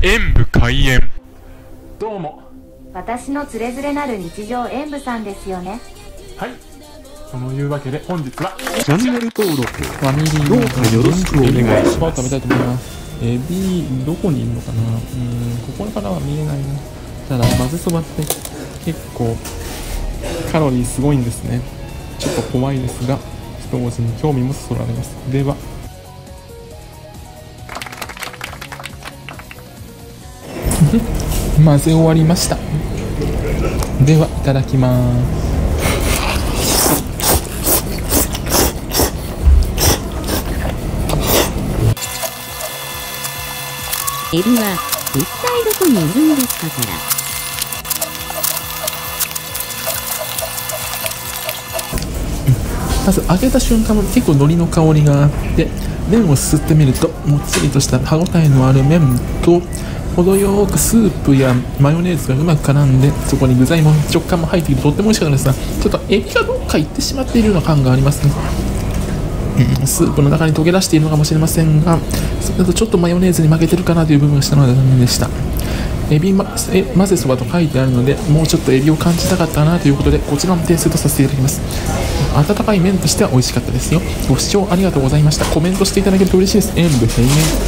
演武開演どうも私のつれづれなる日常演舞さんですよねはいそのいうわけで本日はチャンネル登録ファミリーどうかよろしくお願いしますエビを食べたいと思います。エビ、どこにいるのかな？うん、ここからは見えないな。ただ、混ぜそばって結構カロリーすごいんですね。ちょっと怖いですが、一文字に興味もそそられます。では、混ぜ終わりました。では、いただきます。エビは一体どこにいるんですかから。まず揚げた瞬間も結構海苔の香りがあって麺をすすってみるともっちりとした歯ごたえのある麺と程よくスープやマヨネーズがうまく絡んでそこに具材も食感も入っていてとっても美味しかったですがちょっとエビがどっか行ってしまっているような感がありますね。うんスープの中に溶け出しているのかもしれませんがそれだとちょっとマヨネーズに負けてるかなという部分がしたので残念でした。エビまえ混ぜそばと書いてあるのでもうちょっとエビを感じたかったなということでこちらも点数とさせていただきます。温かい麺としては美味しかったですよ。ご視聴ありがとうございました。コメントしていただけると嬉しいです。演武平面。